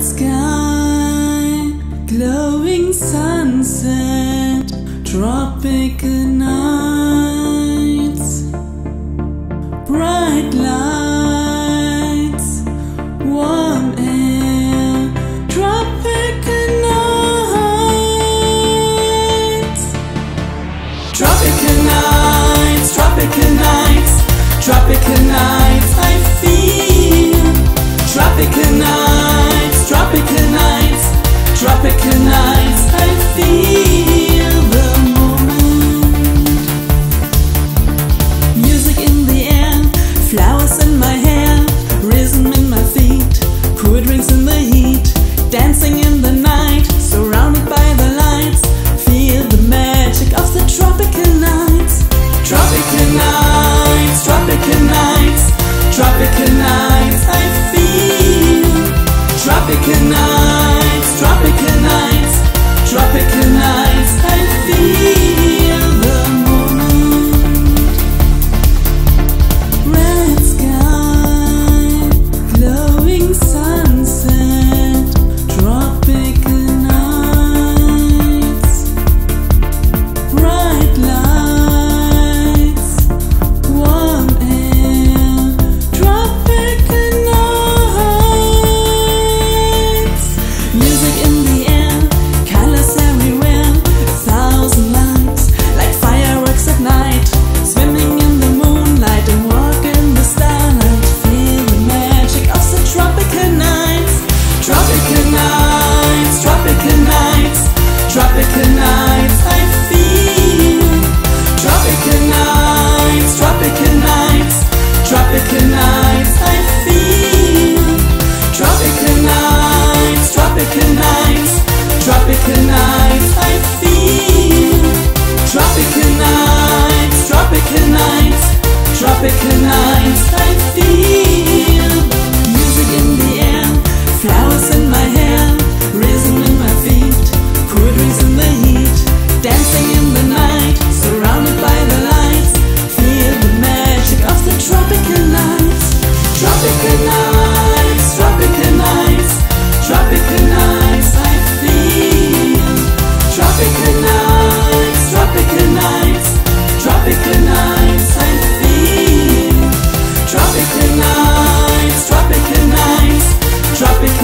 night sky, glowing sunset, tropical. times I feel music in the air, flowers.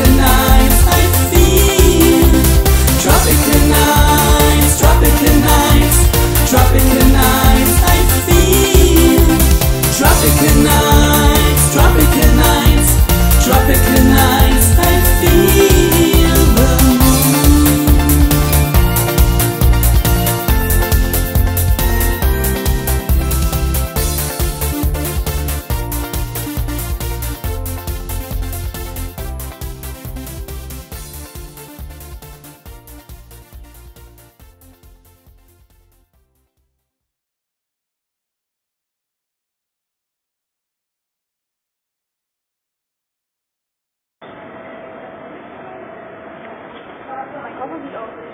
tonight my bubble be open.